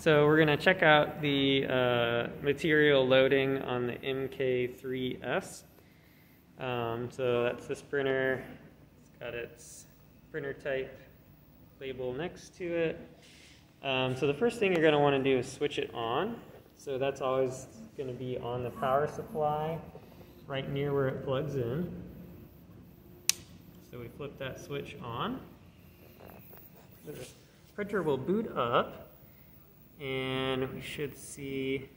So we're going to check out the uh, material loading on the MK3S. Um, so that's this printer. It's got its printer type label next to it. Um, so the first thing you're going to want to do is switch it on. So that's always going to be on the power supply, right near where it plugs in. So we flip that switch on. The printer will boot up, and we should see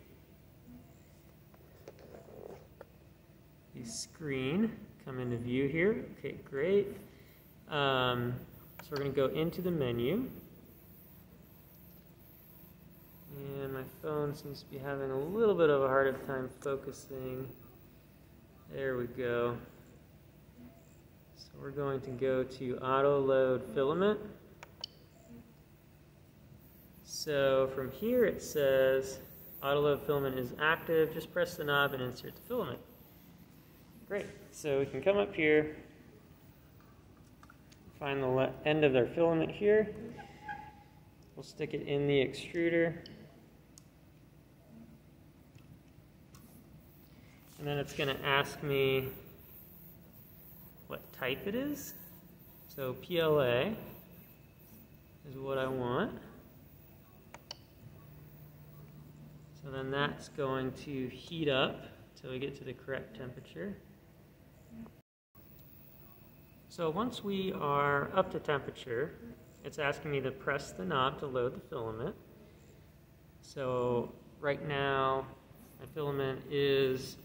the screen come into view here. Okay, great. Um, so we're going to go into the menu. And my phone seems to be having a little bit of a harder time focusing. There we go. So we're going to go to auto load filament. So from here it says auto load filament is active. Just press the knob and insert the filament. Great. So we can come up here, find the end of our filament here. We'll stick it in the extruder. And then it's going to ask me what type it is. So PLA is what I want. Then that's going to heat up until we get to the correct temperature. So once we are up to temperature, it's asking me to press the knob to load the filament. So right now, my filament is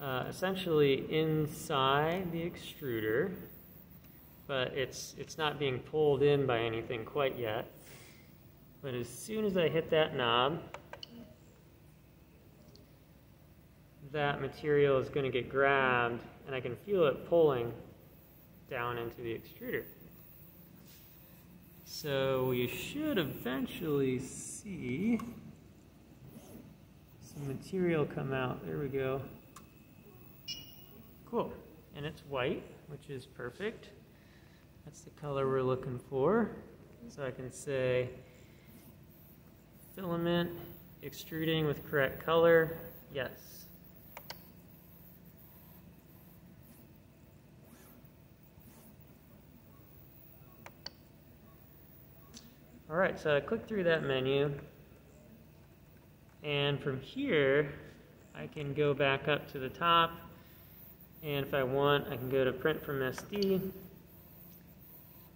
uh, essentially inside the extruder, but it's, it's not being pulled in by anything quite yet. But as soon as I hit that knob, that material is going to get grabbed and I can feel it pulling down into the extruder. So we should eventually see some material come out. There we go. Cool. And it's white, which is perfect. That's the color we're looking for. So I can say filament extruding with correct color, yes. All right, so I click through that menu, and from here, I can go back up to the top and if I want, I can go to print from SD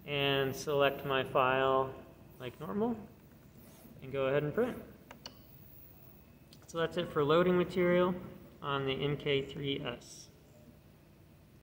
and select my file like normal and go ahead and print. So that's it for loading material on the MK3S.